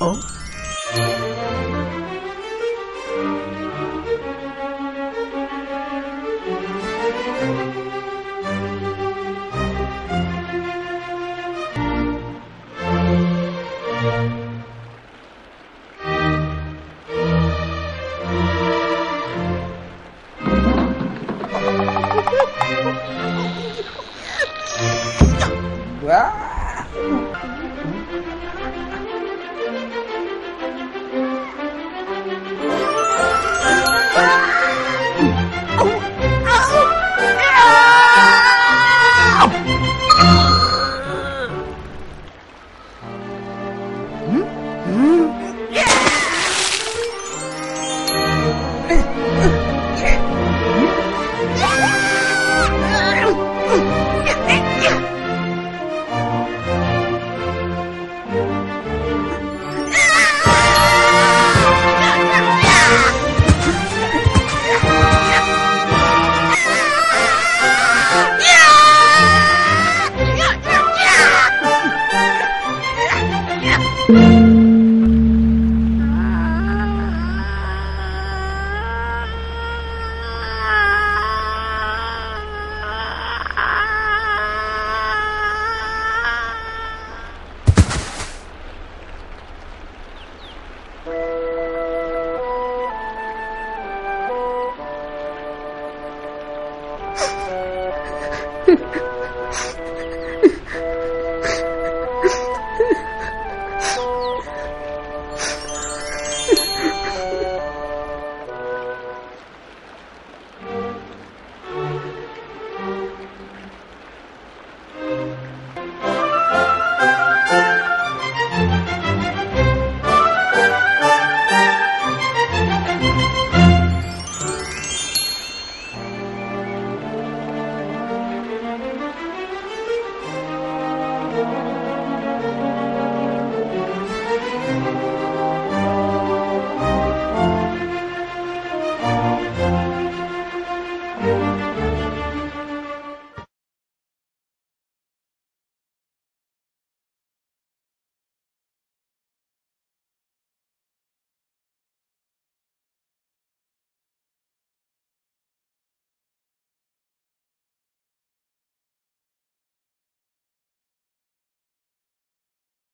Ủa? Wow. Ha ha ha.